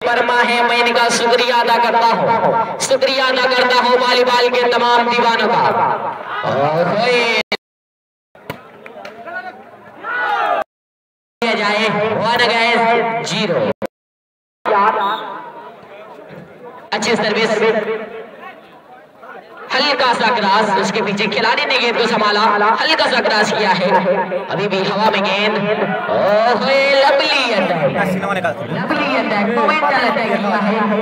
परमा है। मैं इनका शुक्रिया अदा करता हूँ। शुक्रिया अदा करता हूँ वॉलीबॉल के तमाम दीवानों का। जाए, वन गए ज़ीरो। अच्छी सर्विस। हल्का सा क्रास उसके पीछे खिलाड़ी ने गेंद को संभाला। हल्का सा क्रॉस किया है। अभी भी हवा में गेंद।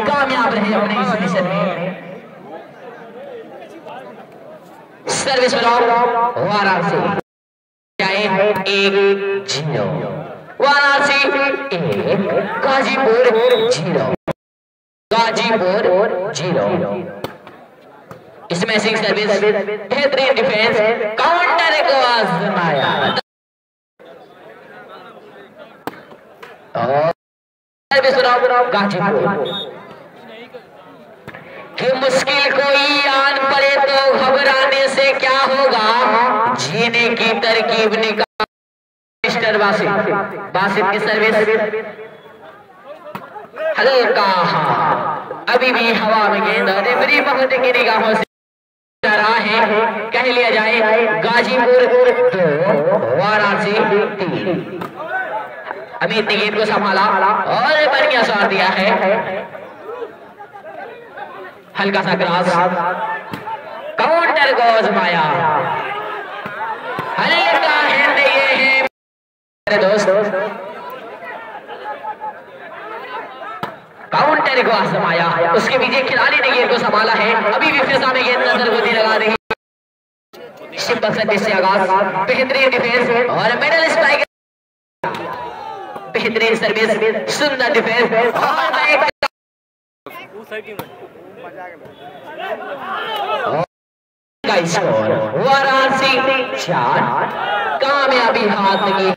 कामयाब रहे अपने में। सर्विस वाराणसी। एक ज़ीरो। वाराणसी एक, Ghazipur zero. Ghazipur zero. Smashing service बेहतरीन डिफेंस काउंटर को आजमाया सर्विस कि मुश्किल कोई आन पड़े तो घबराने से क्या होगा? जीने की तरकीब निकाल। मिस्टर बासित बासित की सर्विस हल्का अभी भी हवा में गेंद रेफरी बहुत की निगाहों से। रहा है, कह लिया जाए, गाजीपुर दो वाराणसी। तीन अमित ने गेंद को संभाला, और बढ़िया शॉट दिया है? हल्का सा क्रॉस काउंटर को आजमाया हल्का हैंड ये है दोस्त। काउंटर को आजमाया उसके पीछे खिलाड़ी ने गेंद को संभाला है। अभी भी फिजा में गेंद नज़र को लगा रही से आगाज़। बेहतरीन डिफेंस और मेडल स्ट्राइक बेहतरीन सर्विस सुंदर डिफेंस वाराणसी चार। कामयाबी हाथ लगी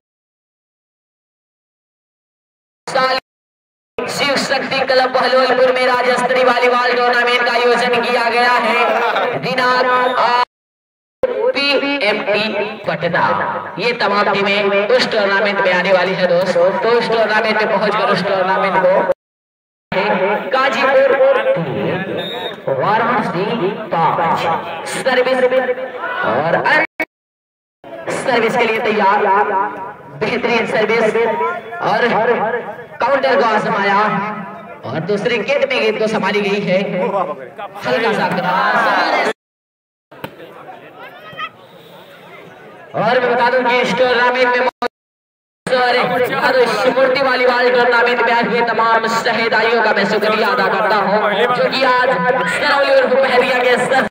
शिव शक्ति क्लब बहलोलपुर में राज्य स्तरीय वॉलीबॉल टूर्नामेंट का आयोजन किया गया है। पटना। ये तमाम टीमें उस टूर्नामेंट में आने वाली है दोस्तों। तो उस टूर्नामेंट में पहुंचकर उस टूर्नामेंट को गाजीपुर, वाराणसी सर्विस और सर्विस के लिए तैयार। बेहतरीन सर्विस और काउंटर को आजमाया और दूसरे गेट में गेंद को संभाली गई है। हल्का सा और मैं बता दूँ कि इस टूर्नामेंट में मूर्ति वालीबाल टूर्नामेंट में आज हुए तमाम शहीदाइयों का मैं शुक्रिया अदा करता हूँ, जो कि आज सरौली और पहरिया के सर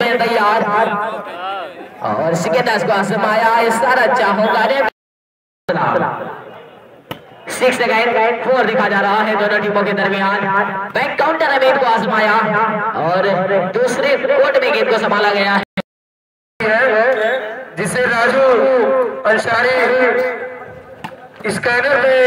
तैयार और सिकेदास को आजमाया सारा अच्छा होगा रे सिक्स अगेन फोर दिखा जा रहा है दोनों टीमों के दरमियान। बैक काउंटर अमीर को आजमाया। और दूसरे कोर्ट में गेंद को संभाला गया है। जिसे राजू अंसारी स्कैनर में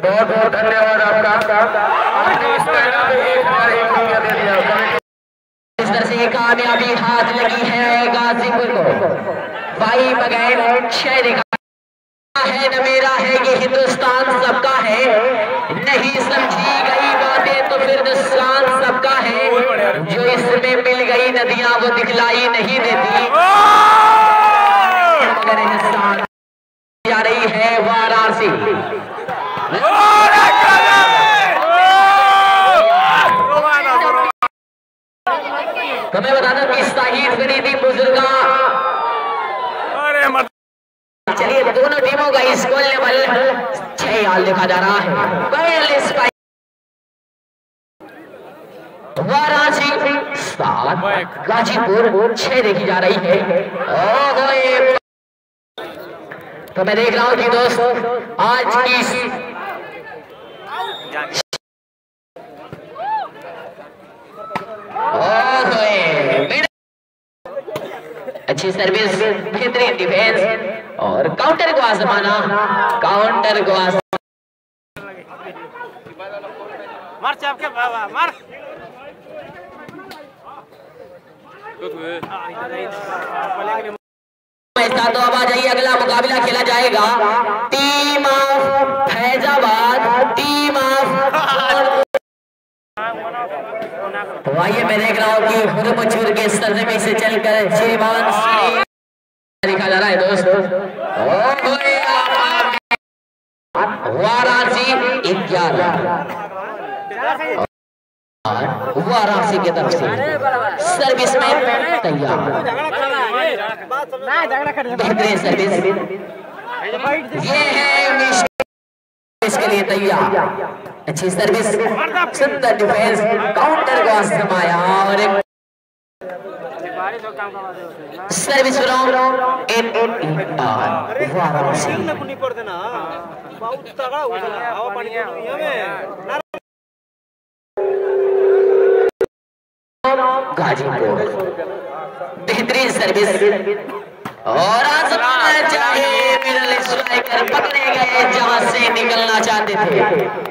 बहुत बहुत धन्यवाद आपका आपने स्कैनर में एक बार एक रुपया दे दिया इस तरह से कामयाबी हाथ लगी है गाजीपुर को। भाई बगैर छह दिखा है, न मेरा है, ये हिंदुस्तान सबका है। नहीं समझी गई बातें तो फिर नुकसान सबका है। जो इसमें मिल गई नदियाँ, वो दिखलाई नहीं देती। मगर हिंदुस्तान जा रही है वाराणसी! तो मैं बता दूँ कि शाहिद फरीदी बुजुर्गा चलिए दोनों टीमों का स्कोर लेवल छह हाल लिखा जा रहा है। बयालीस वाराणसी सात। गाजीपुर छह देखी जा रही है। ये तो मैं देख रहा हूँ कि दोस्त आज की अच्छी सर्विस बेहतरीन डिफेंस और काउंटर को आजमाना काउंटर को मार चाप बाबा तो अब आ जाइए अगला मुकाबला खेला जाएगा। टीम तो आइए मैं देख रहा हूँ कि हुरमचूर के सरजमी से चलकर श्रीमान श्री दिखा जा रहा है दोस्त। वाराणसी ग्यारह। वाराणसी की तरफ़ से सर्विस में तैयार। बेहतरीन सर्विस। ये है इसके लिए तैयार। अच्छी सर्विस सुंदर डिफेंस काउंटर का आजमाया और एक service from in in Varanasi. कुणी पडते ना पाऊस तगडा गाजीपुर। बेहतरीन सर्विस और आजमाना चाहे मिडल स्ट्राइकर पकड़े गए जहाँ से निकलना चाहते थे।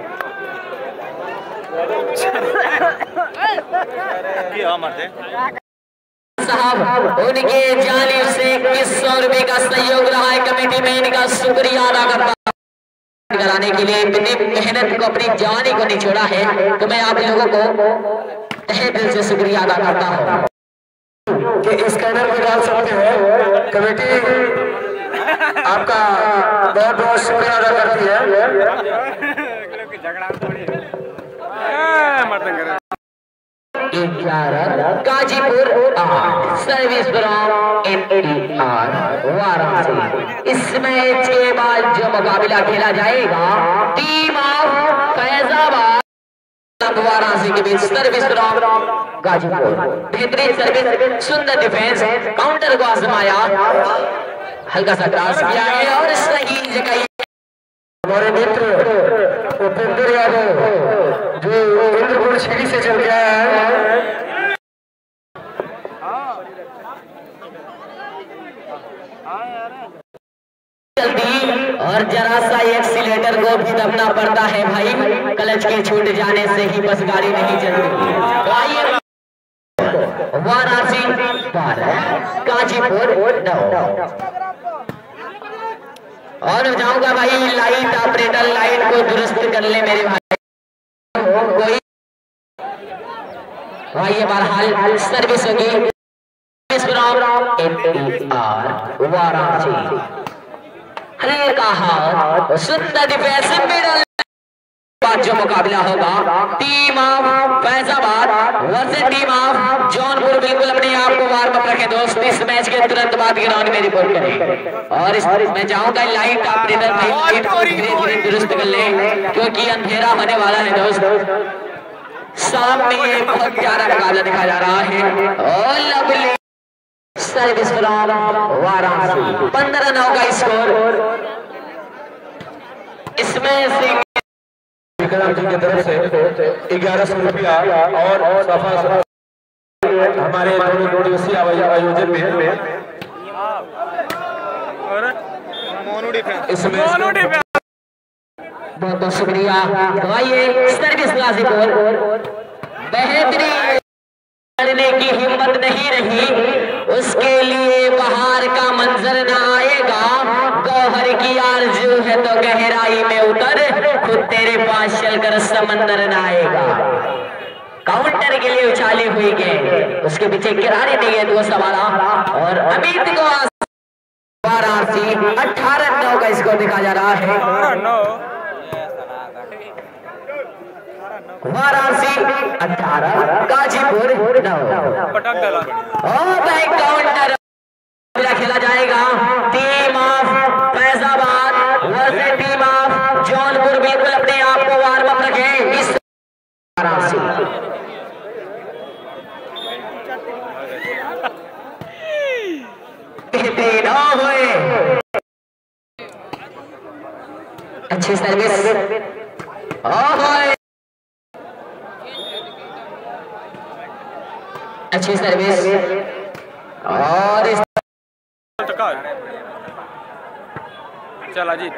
साहब उनके जानिब से इक्कीस सौ रुपए का सहयोग रहा है कमेटी में। इनका शुक्रिया अदा करता कराने के लिए इतनी मेहनत को, अपनी जानी को निचोड़ा है तो मैं आप लोगों को तहे दिल से शुक्रिया अदा करता हूँ। कि स्कैनर में डाल सकते हैं, कमेटी आपका बहुत बहुत शुक्रिया अदा करती है। गाजीपुर आठ सर्विस आर वाराणसी। जो मुकाबला खेला जाएगा टीम ऑफ़ फैजाबाद वाराणसी के बीच सर्विस गाजीपुर। बेहतरीन सर्विस सुंदर डिफेंस काउंटर को आजमाया। हल्का सा क्रॉस किया है और सही जगह हमारे मित्र, उपेंद्र यादव। जो इंद्रपुर छिड़ी से चल गया है। और जरा सा एक्सीलेटर को भी दबना पड़ता है भाई। क्लच के छूट जाने से ही बस गाड़ी नहीं चलती। वाराणसी नौ। और जाऊँगा भाई लाइट ऑपरेटर लाइट को दुरुस्त कर ले मेरे भाई। भाई ये बहरहाल सर्विस होगी। वाराणसी। अरे कहा सुंदर डिफेंस बाद जो मुकाबला होगा team of Faizabad versus team of Jaunpur. बिल्कुल अपने आप को वार्म अप रखें दोस्त इस मैच के तुरंत बाद ग्राउंड में रिपोर्ट करें। और इस मैं चाहूँगा लाइट ऑपरेटर भाई लाइट को धीरे धीरे दुरुस्त कर ले क्योंकि अंधेरा होने वाला है दोस्त। सामने ये बहुत प्यारा मुकाबला दिखाया जा रहा है। और लवली सर्विस वाराणसी। पंद्रह नौ का स्कोर इसमें विक्रम जी की तरफ़ से ग्यारह सौ रुपया और सफ़ा हमारे दोनों दो दिवसीय आयोजन में इसमें बहुत बहुत शुक्रिया आइए सर्विस गाजीपुर बेहतरीन की हिम्मत नहीं रही। उसके लिए बाहर का मंजर न आएगा। गौहर की आरज़ू है तो गहराई में उतर। खुद तेरे पास चलकर समंदर न आएगा। काउंटर के लिए उछाली हुई गेंद। उसके पीछे किराने ने गेंद को संभाला और अमित को वाराणसी अठारह नौ का स्कोर दिखा जा रहा है। वाराणसी अठारह गाजीपुर नौ और बैक काउंटर खेला जाएगा। Team of Faizabad versus team of Jaunpur बिल्कुल अपने आप को वार्म अप रखें इस वाराणसी बेहतरीन ओ हुए अच्छी सर्विस ओ हुए अच्छी सर्विस और इस चल अजीत।